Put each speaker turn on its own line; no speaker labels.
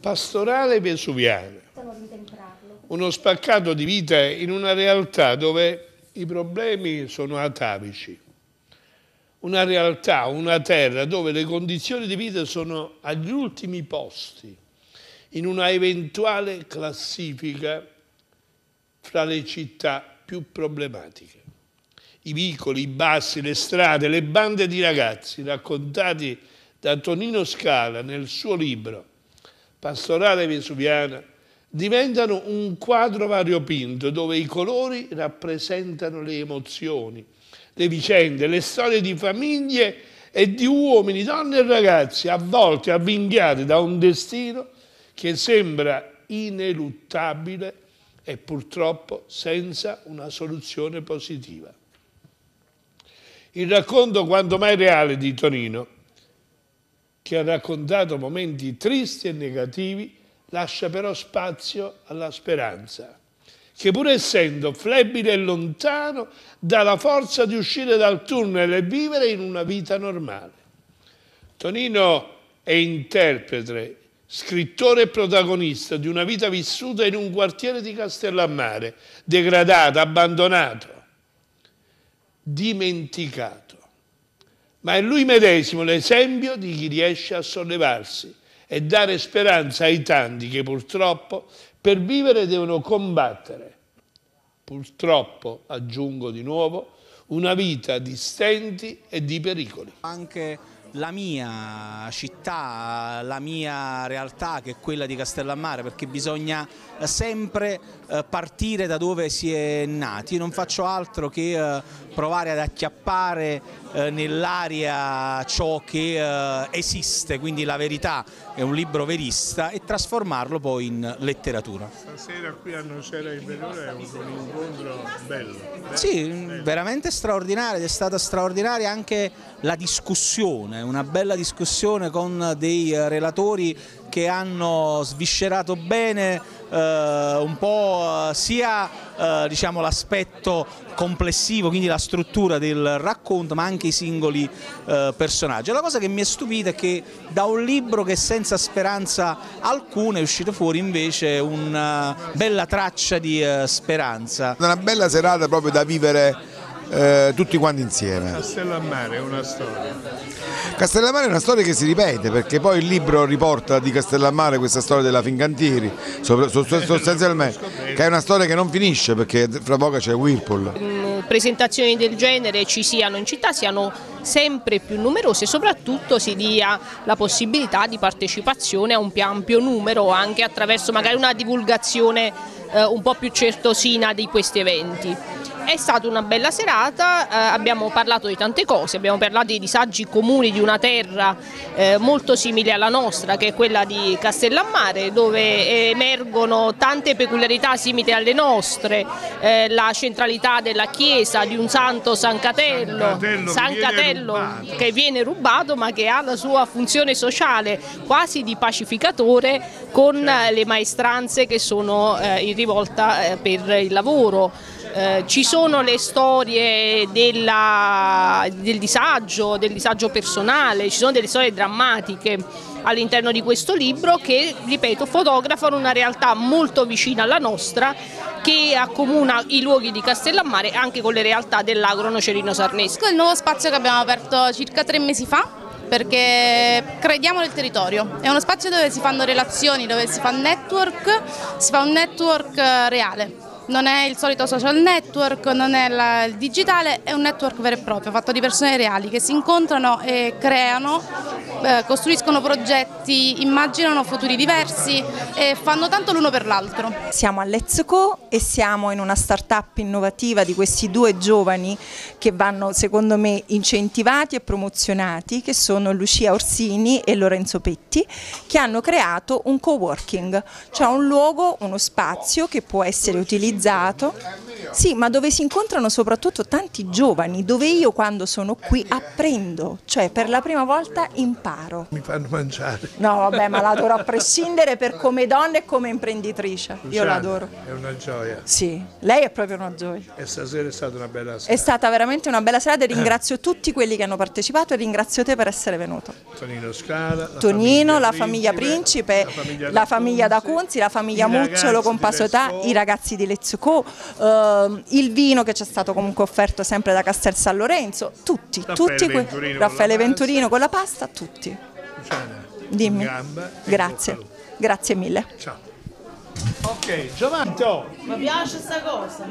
Pastorale vesuviana, uno spaccato di vita in una realtà dove i problemi sono atavici, una realtà, una terra dove le condizioni di vita sono agli ultimi posti, in una eventuale classifica fra le città più problematiche. I vicoli, i bassi, le strade, le bande di ragazzi raccontati da Tonino Scala nel suo libro Pastorale Vesuviana diventano un quadro variopinto dove i colori rappresentano le emozioni, le vicende, le storie di famiglie e di uomini, donne e ragazzi avvolti, avvinghiati da un destino che sembra ineluttabile e purtroppo senza una soluzione positiva. Il racconto quanto mai reale di Tonino, che ha raccontato momenti tristi e negativi, lascia però spazio alla speranza, che pur essendo flebile e lontano, dà la forza di uscire dal tunnel e vivere in una vita normale. Tonino è interprete scrittore e protagonista di una vita vissuta in un quartiere di Castellammare, degradato, abbandonato, dimenticato. Ma è lui medesimo l'esempio di chi riesce a sollevarsi e dare speranza ai tanti che purtroppo per vivere devono combattere. Purtroppo, aggiungo di nuovo, una vita di stenti e di pericoli.
Anche la mia città, la mia realtà che è quella di Castellammare perché bisogna sempre eh, partire da dove si è nati, io non faccio altro che eh, provare ad acchiappare eh, nell'aria ciò che esiste, quindi la verità è un libro verista e trasformarlo poi in letteratura.
Stasera qui a Nocera Inferiore è un incontro bello.
Sì, veramente straordinario ed è stata straordinaria anche la discussione, una bella discussione con dei relatori che hanno sviscerato bene eh, un po' sia eh, diciamo, l'aspetto complessivo, quindi la struttura del racconto, ma anche i singoli eh, personaggi. La cosa che mi è stupita è che da un libro che senza speranza alcuna è uscito fuori invece una bella traccia di eh, speranza.
Una bella serata proprio da vivere eh, tutti quanti insieme.
Castellammare è una storia.
Castellammare è una storia che si ripete perché poi il libro riporta di Castellammare questa storia della Fincantieri, sostanzialmente, che è una storia che non finisce perché fra poco c'è Whirlpool.
In presentazioni del genere ci siano in città siano sempre più numerose e soprattutto si dia la possibilità di partecipazione a un più ampio numero anche attraverso magari una divulgazione eh, un po' più certosina di questi eventi. È stata una bella serata, eh, abbiamo parlato di tante cose, abbiamo parlato di disagi comuni di una terra eh, molto simile alla nostra che è quella di Castellammare dove emergono tante peculiarità simili alle nostre, eh, la centralità della chiesa di un santo San Catello,
San Catello,
Catello che viene rubato ma che ha la sua funzione sociale quasi di pacificatore con certo. le maestranze che sono eh, rivolta eh, per il lavoro. Eh, ci sono le storie della, del disagio, del disagio personale, ci sono delle storie drammatiche all'interno di questo libro che, ripeto, fotografano una realtà molto vicina alla nostra che accomuna i luoghi di Castellammare anche con le realtà dell'agro nocerino sarnesco.
È il nuovo spazio che abbiamo aperto circa tre mesi fa perché crediamo nel territorio, è uno spazio dove si fanno relazioni, dove si fa network, si fa un network reale non è il solito social network, non è la, il digitale, è un network vero e proprio, fatto di persone reali che si incontrano e creano, eh, costruiscono progetti, immaginano futuri diversi e fanno tanto l'uno per l'altro.
Siamo a Lezco e siamo in una start-up innovativa di questi due giovani che vanno secondo me incentivati e promozionati, che sono Lucia Orsini e Lorenzo Petti, che hanno creato un co-working, cioè un luogo, uno spazio che può essere utilizzato organizzato, sì, ma dove si incontrano soprattutto tanti giovani, dove io quando sono qui apprendo, cioè per la prima volta imparo.
Mi fanno mangiare.
No, vabbè, ma l'adoro a prescindere per come donna e come imprenditrice. Io
Luciana,
l'adoro.
È una gioia.
Sì, lei è proprio una gioia.
E stasera è stata una bella
È
sera.
stata veramente una bella serata e ringrazio tutti quelli che hanno partecipato e ringrazio te per essere venuto.
Tonino Scala, la
Tonino, la famiglia Principe, la famiglia D'Acunzi, la famiglia Mucciolo con Pasotà, i ragazzi di Let's Go, ehm, il vino che ci è stato comunque offerto sempre da Castel San Lorenzo, tutti,
Raffaele
tutti que-
Venturino con
Raffaele
la pasta.
Venturino con la pasta, tutti.
Luciana,
Dimmi. Grazie, grazie mille.
Ciao. Ok, Giovanni.
Mi piace sta cosa.